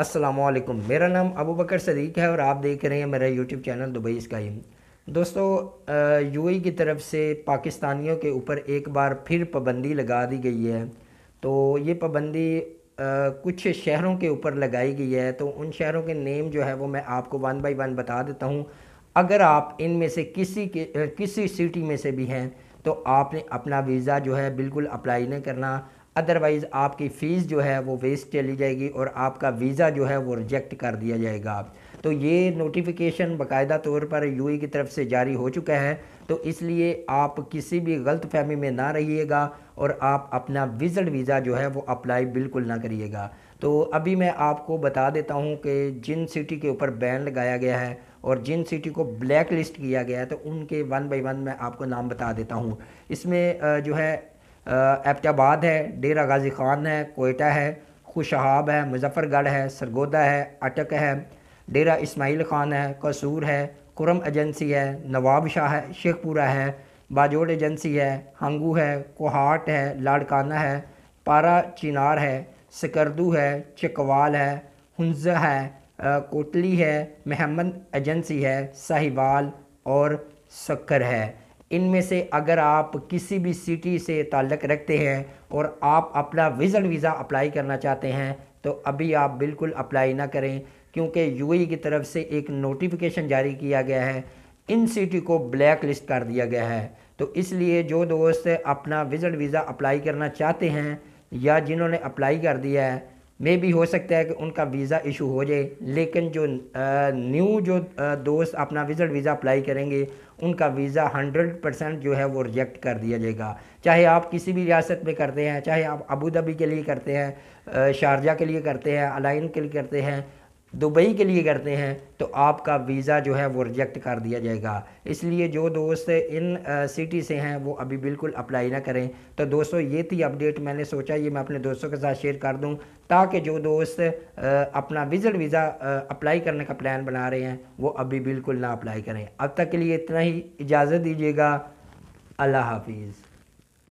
असलकुम मेरा नाम अबू बकर सदीक है और आप देख रहे हैं मेरा यूट्यूब चैनल दुबई स्काई दोस्तों यूएई की तरफ़ से पाकिस्तानियों के ऊपर एक बार फिर पाबंदी लगा दी गई है। तो ये पाबंदी कुछ शहरों के ऊपर लगाई गई है। तो उन शहरों के नेम जो है वो मैं आपको वन बाई वन बता देता हूँ। अगर आप इनमें से किसी के किसी सिटी में से भी हैं तो आपने अपना वीज़ा जो है बिल्कुल अप्लाई नहीं करना। अदरवाइज़ आपकी फ़ीस जो है वो वेस्ट चली जाएगी और आपका वीज़ा जो है वो रिजेक्ट कर दिया जाएगा। तो ये नोटिफिकेशन बाकायदा तौर पर यू की तरफ़ से जारी हो चुका है। तो इसलिए आप किसी भी गलत फहमी में ना रहिएगा और आप अपना विज़ट वीज़ा जो है वो अप्लाई बिल्कुल ना करिएगा। तो अभी मैं आपको बता देता हूँ कि जिन सिटी के ऊपर बैन लगाया गया है और जिन सिटी को ब्लैक लिस्ट किया गया है तो उनके वन बाई वन मैं आपको नाम बता देता हूँ। इसमें जो है एबटाबाद है, डेरा गाजी ख़ान है, कोयटा है, खुशहाब है, मुजफ्फ़रगढ़ है, सरगोदा है, अटक है, डेरा इस्माइल ख़ान है, कसूर है, कुरम एजेंसी है, नवाब शाह है, शेखपुरा है, बाजोड़ एजेंसी है, हंगू है, कोहाट है, लाड़काना है, पारा चिनार है, सकरदू है, चकवाल है, हंज है कोटली है महमद एजेंसी है, साहिवाल और सक्कर है। इनमें से अगर आप किसी भी सिटी से ताल्लक़ रखते हैं और आप अपना विज़ट वीज़ा अप्लाई करना चाहते हैं तो अभी आप बिल्कुल अप्लाई ना करें, क्योंकि यूएई की तरफ़ से एक नोटिफिकेशन जारी किया गया है। इन सिटी को ब्लैक लिस्ट कर दिया गया है। तो इसलिए जो दोस्त अपना विज़ट वीज़ा अप्लाई करना चाहते हैं या जिन्होंने अप्लाई कर दिया है मे भी हो सकता है कि उनका वीज़ा इशू हो जाए, लेकिन जो न्यू जो दोस्त अपना विज़िट वीज़ा अप्लाई करेंगे, उनका वीज़ा हंड्रेड परसेंट जो है वो रिजेक्ट कर दिया जाएगा। चाहे आप किसी भी रियासत में करते हैं, चाहे आप अबू धाबी के लिए करते हैं शारजा के लिए करते हैं अलाइन के लिए करते हैं दुबई के लिए करते हैं तो आपका वीज़ा जो है वो रिजेक्ट कर दिया जाएगा। इसलिए जो दोस्त इन सिटी से हैं, वो अभी बिल्कुल अप्लाई ना करें। तो दोस्तों, ये थी अपडेट मैंने सोचा, ये मैं अपने दोस्तों के साथ शेयर कर दूँ, ताकि जो दोस्त अपना विज़ट वीज़ा अप्लाई करने का प्लान बना रहे हैं, वो अभी बिल्कुल ना अप्लाई करें। अब तक के लिए इतना ही, इजाज़त दीजिएगा। अल्लाह हाफिज़।